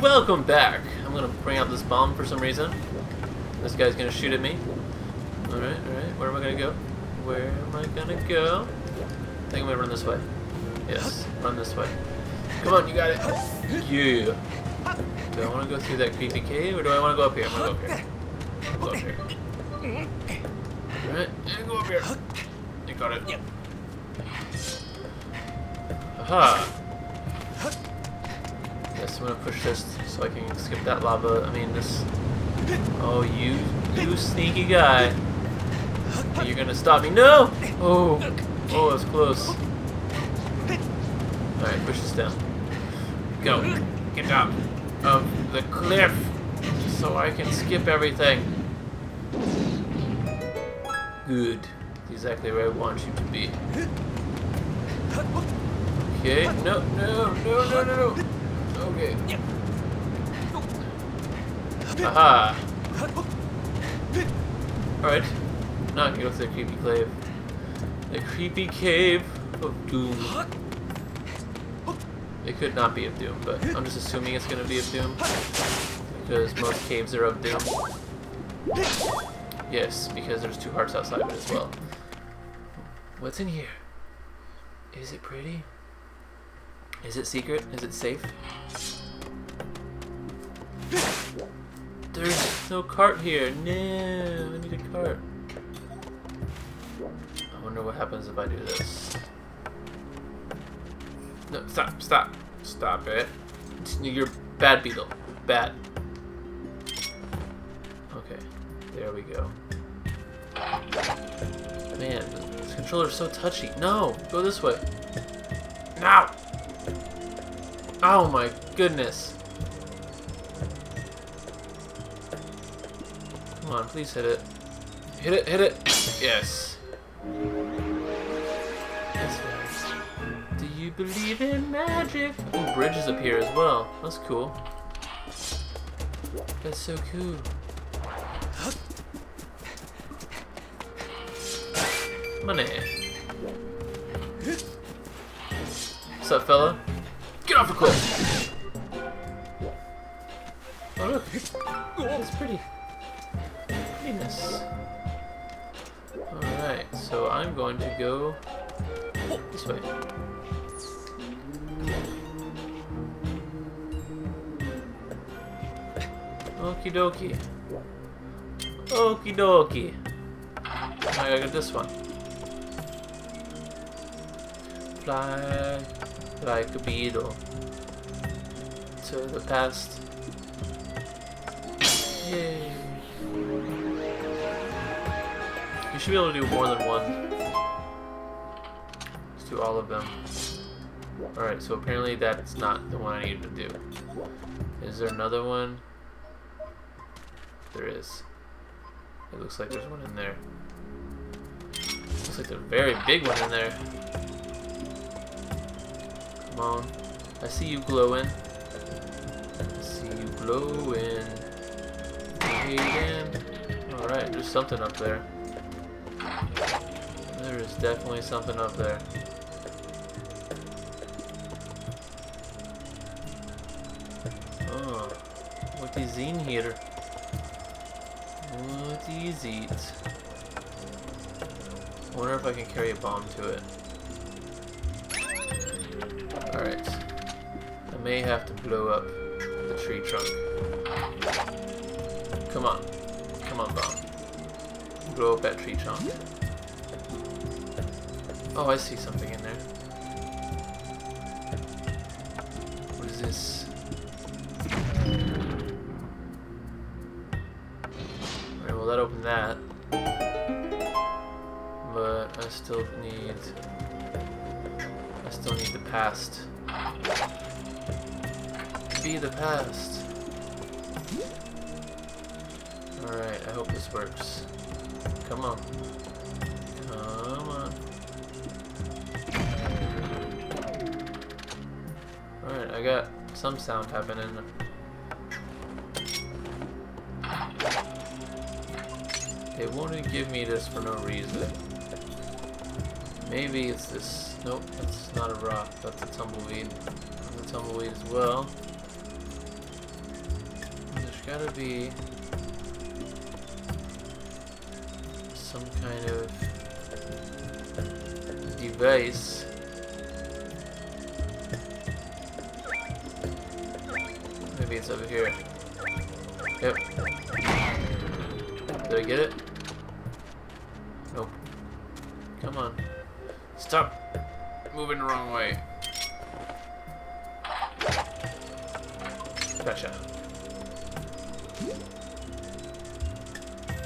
Welcome back. I'm gonna bring out this bomb for some reason. This guy's gonna shoot at me. Alright, alright. Where am I gonna go? Where am I gonna go? I think I'm gonna run this way. Yes, run this way. Come on, you got it. Yeah. Do I want to go through that creepy cave, or do I want to go up here? I'm gonna go up here. Go up here. Alright, and go up here. You got it. Aha. Yes, I'm gonna push this so I can skip that lava. I mean, this. Oh, you, you sneaky guy. You're gonna stop me. No! Oh, oh, it's close. Alright, push this down. Go. Get up of the cliff so I can skip everything. Good. Exactly where I want you to be. Okay. No, no, no, no, no, no. Okay. Aha. Alright. Now I can go to the creepy cave. The creepy cave of doom. It could not be of doom, but I'm just assuming it's gonna be of doom. Because most caves are of doom. Yes, because there's two hearts outside of it as well. What's in here? Is it pretty? Is it secret? Is it safe? There's no cart here. No, I need a cart. I wonder what happens if I do this. No, stop, stop. Stop it. You're bad, Beetle. Bad. Okay, there we go. Man, this controller's so touchy. No, go this way. Now! Oh my goodness. Come on, please hit it. Hit it, hit it. Yes. Yes. Do you believe in magic? Ooh, bridges appear as well. That's cool. That's so cool. Money. What's up, fella? Get off the cliff! Oh look, it's pretty. Prettiness. Alright, so I'm going to go this way. Okie dokie. Okie dokie. I gotta get this one. Fly like beetle to the past. Yay. You should be able to do more than one. Let's do all of them. Alright, so apparently that's not the one I needed to do. Is there another one? There is. It looks like there's one in there. Looks like there's a very big one in there. Come on. I see you glowing. I see you glowing. Again. Alright, there's something up there. There is definitely something up there. Oh, what is in here? What is it? I wonder if I can carry a bomb to it. Alright. I may have to blow up the tree trunk. Come on. Come on, bomb. Blow up that tree trunk. Oh, I see something in there. What is this? Alright, well that opened that. But I still need... Need the past. Be the past. Alright, I hope this works. Come on. Come on. Alright, I got some sound happening. They won't give me this for no reason. Maybe it's this. Nope, that's not a rock. That's a tumbleweed. That's a tumbleweed as well. There's gotta be some kind of device. Maybe it's over here. Yep. Did I get it? Nope. Come on. Stop moving the wrong way. Gotcha.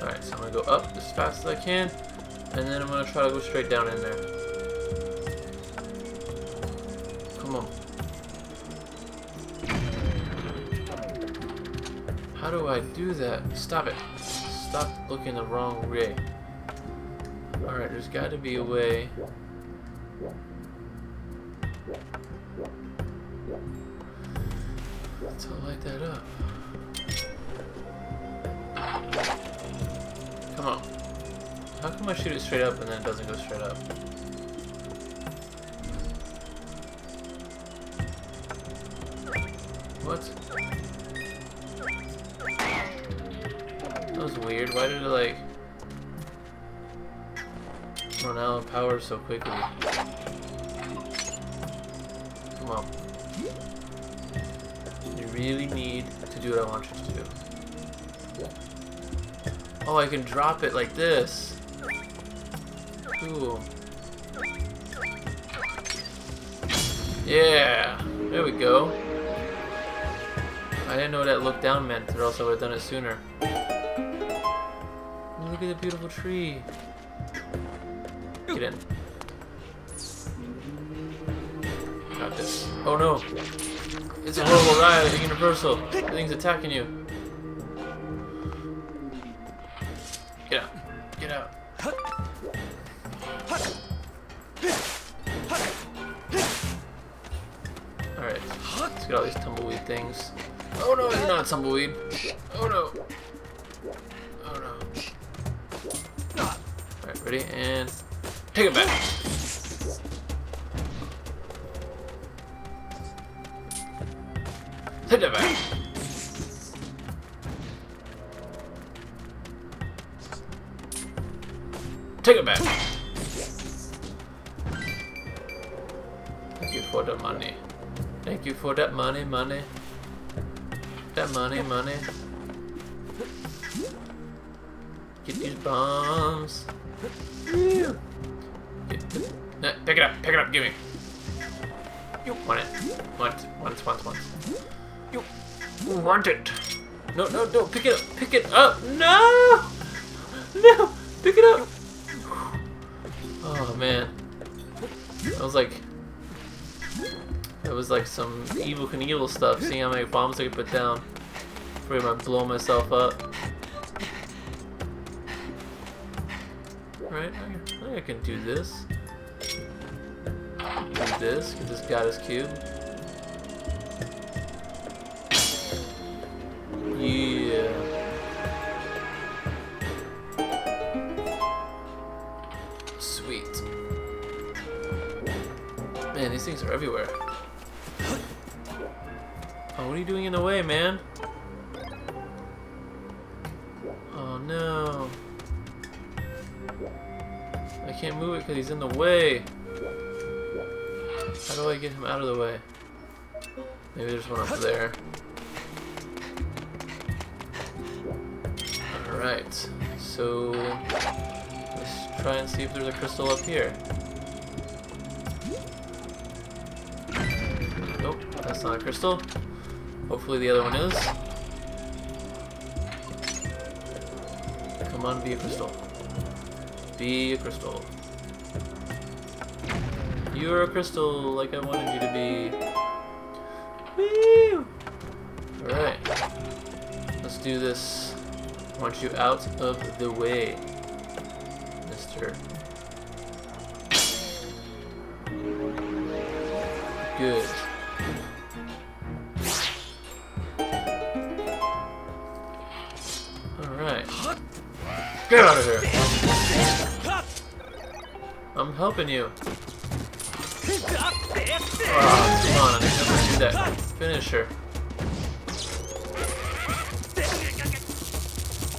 Alright, so I'm gonna go up as fast as I can, and then I'm gonna try to go straight down in there. Come on. How do I do that? Stop it. Stop looking the wrong way. Alright, there's gotta be a way. To light that up. Come on. How come I shoot it straight up and then it doesn't go straight up? What? That was weird. Why did it like run out of power so quickly? Come on. You really need to do what I want you to do. Oh, I can drop it like this. Cool. Yeah, there we go. I didn't know that look down meant, or else I would have done it sooner. Look at the beautiful tree. Get in. Got this. Oh no! It's a horrible ride at Universal. The thing's attacking you. Get out. Get out. Alright. Let's get all these tumbleweed things. Oh no, it's not tumbleweed. Oh no. Oh no. Alright, ready? And take it back. Take it back. Take it back. Thank you for the money. Thank you for that money, money. That money, money. Get these bombs. Pick it up, pick it up, give me. You want it. Want, once, once, once. You want it. No, no, no, pick it up, pick it up. No! No! Pick it up! Oh man. That was like it was like some Evel Knievel stuff, seeing how many bombs I could put down. I might blow myself up. Right, I think I can do this. Do this, get this goddess cube. Yeah. Sweet. Man, these things are everywhere. Oh, what are you doing in the way, man? Oh no. I can't move it because he's in the way. How do I get him out of the way? Maybe there's one up there. Alright, so let's try and see if there's a crystal up here. Nope, that's not a crystal. Hopefully the other one is. Come on, be a crystal. Be a crystal. You're a crystal like I wanted you to be. Woo! Alright. Let's do this. I want you out of the way, mister. Good. Alright. Get out of here! I'm helping you. Oh, come on, I do that. Finish her.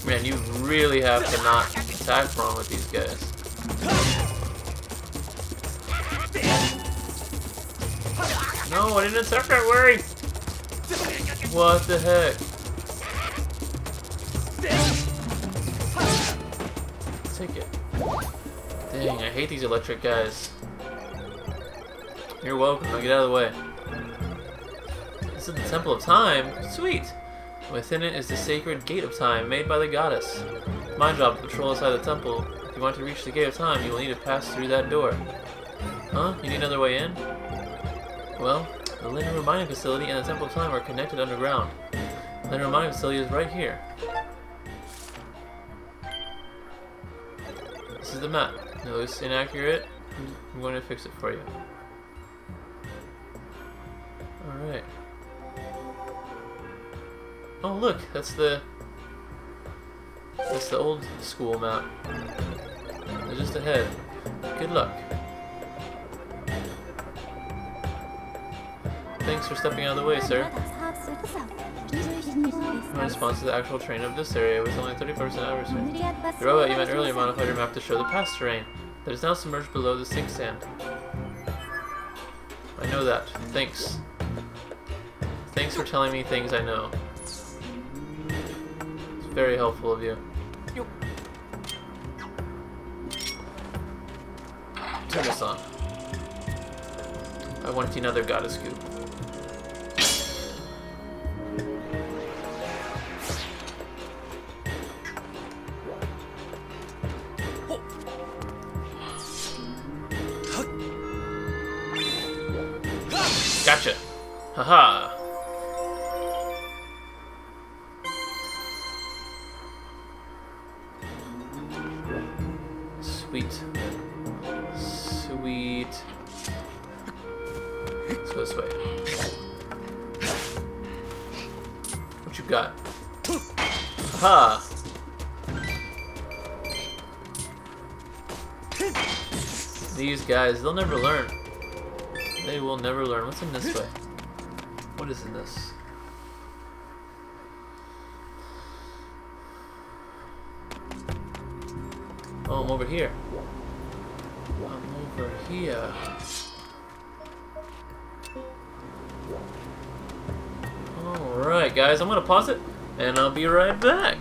Man, you really have to not attack wrong with these guys. No, I didn't attack that way! What the heck? Take it. Dang, I hate these electric guys. You're welcome, now get out of the way. This is the Temple of Time? Sweet! Within it is the sacred Gate of Time, made by the goddess. My job to patrol outside the temple. If you want to reach the Gate of Time, you will need to pass through that door. Huh? You need another way in? Well, the Lynn Mining Facility and the Temple of Time are connected underground. The Lynn Mining Facility is right here. This is the map. It looks inaccurate. I'm going to fix it for you. Alright. Oh look, that's the that's the old school map. They're just ahead. Good luck. Thanks for stepping out of the way, sir. My response to the actual terrain of this area was only 30% accuracy. The robot you met earlier modified your map to show the past terrain that is now submerged below the sink sand. I know that. Thanks. Thanks for telling me things I know. It's very helpful of you. Turn this on. I want another goddess scoop. Gotcha. Haha. Sweet. Let's go this way. What you got? Aha! These guys, they'll never learn. They will never learn. What's in this way? What is in this? Oh, I'm over here. I'm over here. Alright, guys, I'm gonna pause it, and I'll be right back.